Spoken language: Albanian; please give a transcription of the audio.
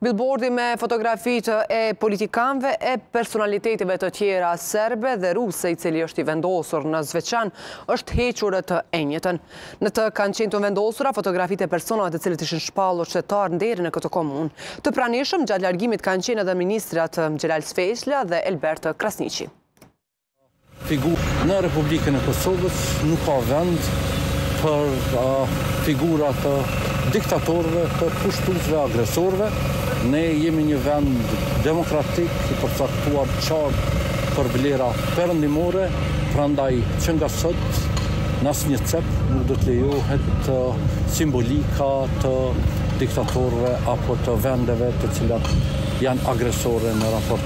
Billboardi me fotografitë e politikanëve e personaliteteve të tjera serbe dhe ruse i cili është i vendosur në Zveçan është hequr të enjten. Në të kanë qenë të vendosura fotografitë e personave të cilët ishin shpallur qytetarë nderi në këtë komunë. Të pranishëm gjatë largimit kanë qenë edhe ministrat Xhelal Sveçla dhe Elbert Krasniqi. Në Republikën e Kosovës nuk ka vend për figura të diktatorëve, të pushtuesve, agresorëve. Ne jemi një vend demokratik i përcaktuar qartë për vlera perëndimore, prandaj që nga sot në asnjë cep nuk do të lejohet simbolika të diktatorëve apo të vendeve të cilat janë agresore në raport